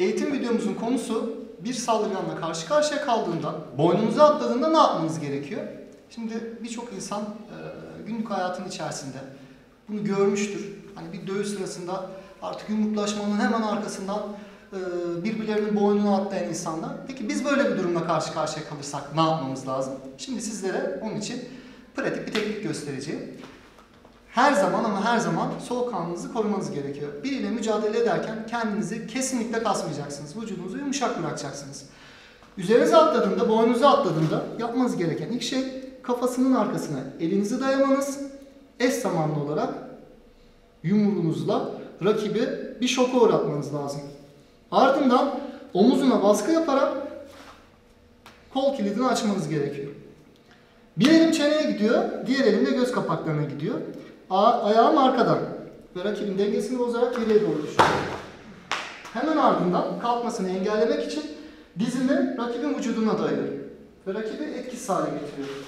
Eğitim videomuzun konusu bir saldırganla karşı karşıya kaldığında, boynunuza atladığında ne yapmanız gerekiyor? Şimdi birçok insan e, günlük hayatın içerisinde bunu görmüştür. Hani bir dövüş sırasında artık yumruklaşmanın hemen arkasından e, birbirlerinin boynuna atlayan insanlar. Peki biz böyle bir durumla karşı karşıya kalırsak ne yapmamız lazım? Şimdi sizlere onun için pratik bir teknik göstereceğim. Her zaman ama her zaman soğukkanlınızı korumanız gerekiyor. Biriyle mücadele ederken kendinizi kesinlikle kasmayacaksınız. Vücudunuzu yumuşak bırakacaksınız. Üzerinize atladığında, boynunuza atladığında yapmanız gereken ilk şey kafasının arkasına elinizi dayamanız. Eş zamanlı olarak yumruğunuzla rakibi bir şoka uğratmanız lazım. Ardından omuzuna baskı yaparak kol kilidini açmanız gerekiyor. Bir elim çeneye gidiyor, diğer elim de göz kapaklarına gidiyor. Ayağım arkadan ve rakibin dengesini bozarak geriye doğru düşüyor. Hemen ardından kalkmasını engellemek için dizimi rakibin vücuduna dayıyorum ve rakibi etkisiz hale getiriyorum.